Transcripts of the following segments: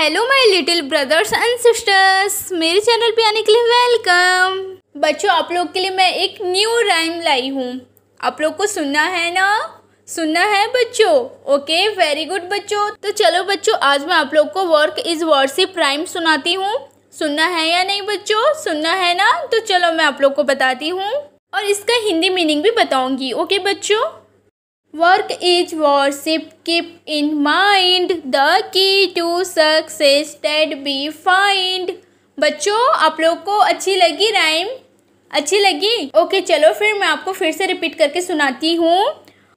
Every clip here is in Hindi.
Hello my little brothers and sisters मेरे चैनल पे आने के लिए वेलकम बच्चों, आप लोग के लिए मैं एक न्यू राइम लाई हूँ। आप लोग को सुनना है ना? सुनना है बच्चों? ओके वेरी गुड बच्चों। तो चलो बच्चों, आज मैं आप लोग को वर्क इज़ वर्शिप राइम सुनाती हूँ। सुनना है या नहीं बच्चों? सुनना है ना? तो चलो मैं आप लोग को बताती हूँ। और इसका हिंदी मीनिंग भी बताऊँगी। ओके बच्चों? Work is worship keep in mind the key to success dead be find बच्चों, आप लोग को अच्छी लगी राइम अच्छी लगी? ओके चलो फिर मैं आपको फिर से रिपीट करके सुनाती हूँ।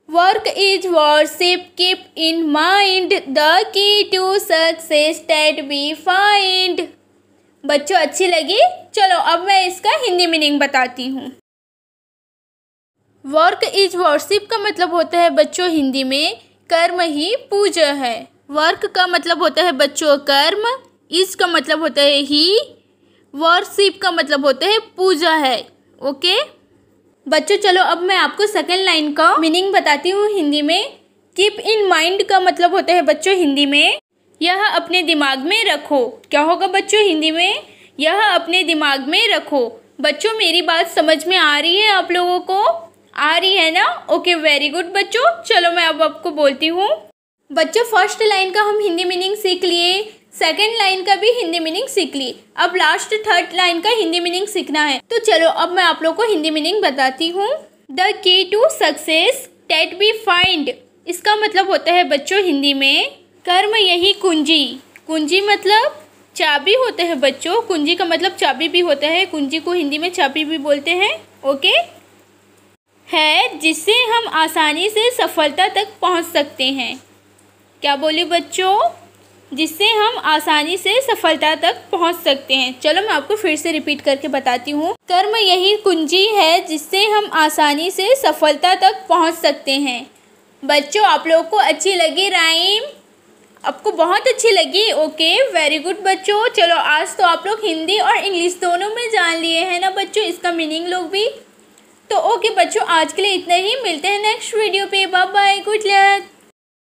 Work is worship keep in mind the key to success dead be find बच्चों, अच्छी लगी? चलो, अब मैं इसका हिंदी मीनिंग बताती हूँ। वर्क इज़ वर्शिप का मतलब होता है बच्चों हिंदी में कर्म ही पूजा है। वर्क का मतलब होता है बच्चों कर्म इज़ का मतलब होता है ही वर्शिप का मतलब होता है पूजा है। ओके बच्चों, चलो अब मैं आपको सेकेंड लाइन का मीनिंग बताती हूँ हिंदी में। कीप इन माइंड का मतलब होता है बच्चों हिंदी में, यह अपने दिमाग में रखो। क्या होगा बच्चों हिंदी में? यह अपने दिमाग में रखो। बच्चों, मेरी बात समझ में आ रही है आप लोगों को? आ रही है ना? ओके वेरी गुड बच्चों। चलो मैं अब आपको बोलती हूँ। बच्चों फ़र्स्ट लाइन का हम हिंदी मीनिंग सीख लिए। सेकेंड लाइन का भी हिंदी मीनिंग सीख लिए अब लास्ट थर्ड लाइन का हिंदी मीनिंग सीखना है। तो चलो, अब मैं आप लोग को हिंदी मीनिंग बताती हूँ। The key to success that be find इसका मतलब होता है बच्चों, हिंदी में, कर्म यही कुंजी। कुंजी मतलब चाबी होते हैं बच्चों। कुंजी का मतलब चाबी भी होता है। कुंजी को हिंदी में चाबी भी बोलते हैं। ओके है जिससे हम आसानी से सफलता तक पहुँच सकते हैं। क्या बोले बच्चों? जिससे हम आसानी से सफलता तक पहुँच सकते हैं। चलो मैं आपको फिर से रिपीट करके बताती हूँ। कर्म यही कुंजी है जिससे हम आसानी से सफलता तक पहुँच सकते हैं। बच्चों, आप लोग को अच्छी लगी राइम आपको बहुत अच्छी लगी? ओके वेरी गुड बच्चों। चलो, आज तो आप लोग हिंदी और इंग्लिश दोनों में जान लिए हैं ना बच्चों? इसका मीनिंग लोग भी तो ओके बच्चों, आज के लिए इतना ही। मिलते हैं नेक्स्ट वीडियो पे। Bye bye good luck